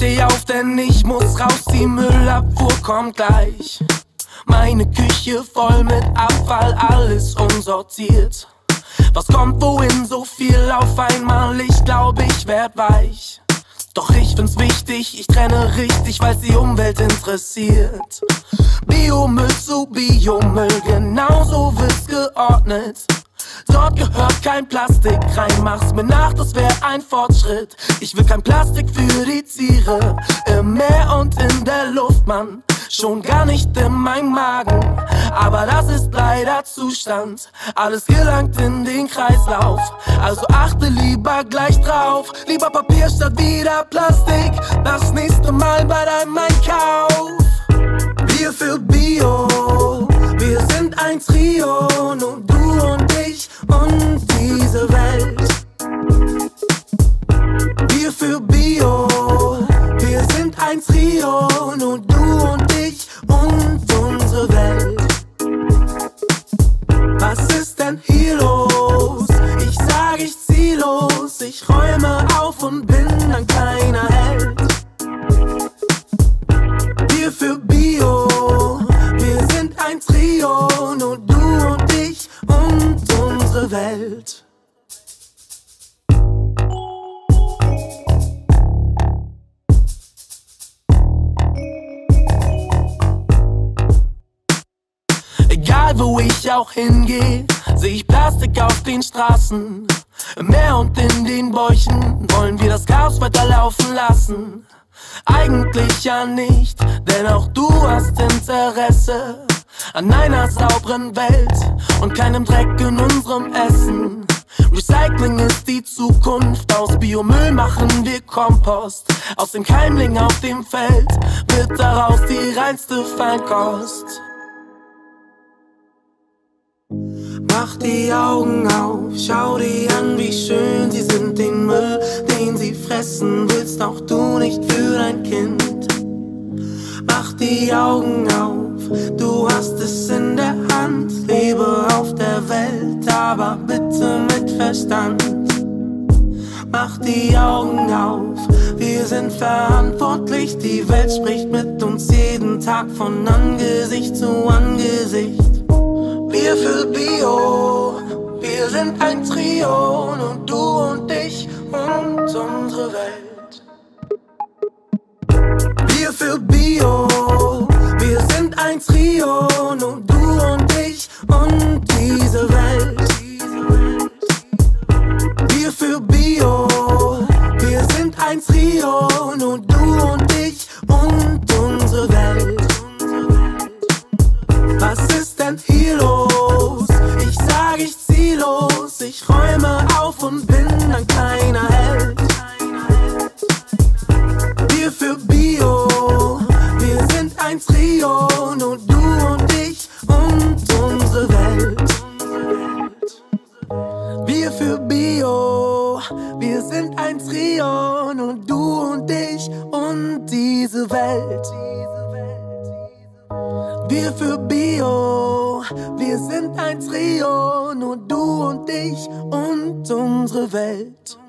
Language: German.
steh auf, denn ich muss raus, die Müllabfuhr kommt gleich. Meine Küche voll mit Abfall, alles unsortiert. Was kommt wohin, so viel auf einmal, ich glaub, ich werd weich. Doch ich find's wichtig, ich trenne richtig, weil's die Umwelt interessiert. Biomüll zu Biomüll, genauso wird's geordnet. Dort gehört kein Plastik rein, mach's mir nach, das wär ein Fortschritt. Ich will kein Plastik für die Tiere, im Meer und in der Luft, Mann. Schon gar nicht in meinem Magen, aber das ist leider Zustand. Alles gelangt in den Kreislauf, also achte lieber gleich drauf. Lieber Papier statt wieder Plastik, das nächste Mal bei deinem Einkauf. Wir für Bio, wir sind ein Trio, nur und diese Welt. Wir für Bio, wir sind ein Trio, nur du und ich und unsere Welt. Was ist denn hier Welt. Egal wo ich auch hingehe, sehe ich Plastik auf den Straßen. Im Meer und in den Bäuchen wollen wir das Chaos weiterlaufen lassen. Eigentlich ja nicht, denn auch du hast Interesse an einer sauberen Welt und keinem Dreck in unserem Essen. Recycling ist die Zukunft, aus Biomüll machen wir Kompost. Aus dem Keimling auf dem Feld wird daraus die reinste Feinkost. Mach die Augen auf, schau dir an, wie schön sie sind. Den Müll, den sie fressen, willst auch du nicht für dein Kind. Mach die Augen auf, du hast es in der Hand. Lebe auf der Welt, aber bitte mit Verstand. Mach die Augen auf, wir sind verantwortlich. Die Welt spricht mit uns jeden Tag von Angesicht zu Angesicht. Wir für Bio, wir sind ein Trio, und du und ich und unsere Welt. Wir für Bio, wir sind ein Trio, los, ich räume auf und bin ein kleiner Held. Wir für Bio, wir sind ein Trio, nur du und ich und unsere Welt. Wir für Bio, wir sind ein Trio, nur du und ich und diese Welt. Wir für Bio, wir sind ein Trio, nur du und ich und unsere Welt.